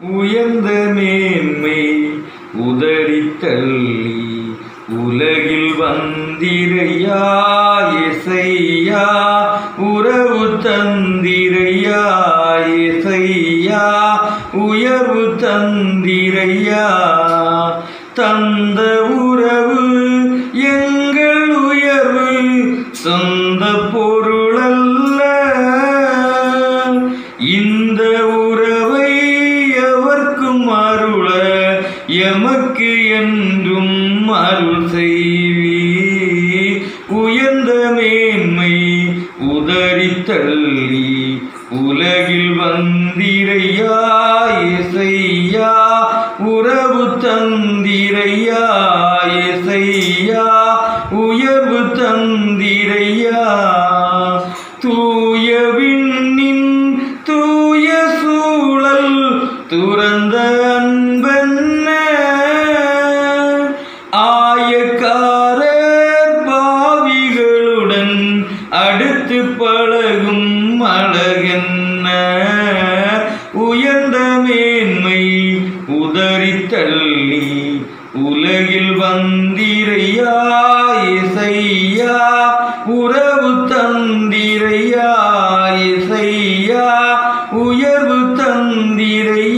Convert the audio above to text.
உயர்ந்த மேன்மை உதறி தள்ளி உலகில் வந்திரையா இசையா உறவு தந்திரையா இசையா உயர்வு தந்திரையா தந்த உறவு எங்கள் உயர்வு சொந்த போ எமக்கு என்றும் அருள் செய்வி உயர்ந்த மேன்மை உதறி தள்ளி உலகில் வந்திரையா இசையா. உறவு தந்திரையா இசையா. உயர்வு தந்திரையா. தூய விண்ணின் தூய சூழல் துறந்த அன்பென்ன பழகும் அழகென்ன? உயர்ந்த மேன்மை உதறி தள்ளி உலகில் வந்திரையா இசையா? உறவு தந்திரையா இசையா? உயர்வு தந்திரை